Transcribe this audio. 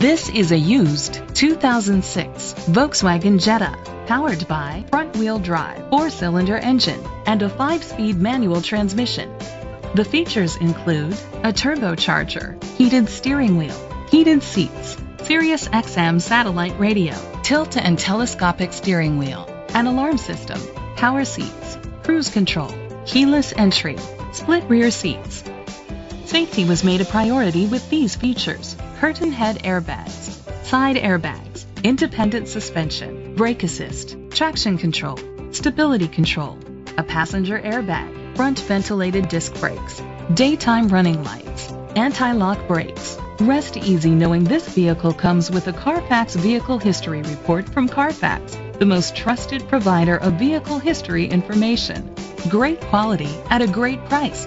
This is a used 2006 Volkswagen Jetta, powered by front-wheel drive, four-cylinder engine, and a five-speed manual transmission. The features include a turbocharger, heated steering wheel, heated seats, Sirius XM satellite radio, tilt and telescopic steering wheel, an alarm system, power seats, cruise control, keyless entry, split rear seats. Safety was made a priority with these features. Curtain head airbags, side airbags, independent suspension, brake assist, traction control, stability control, a passenger airbag, front ventilated disc brakes, daytime running lights, anti-lock brakes. Rest easy knowing this vehicle comes with a Carfax Vehicle History Report from Carfax, the most trusted provider of vehicle history information. Great quality at a great price.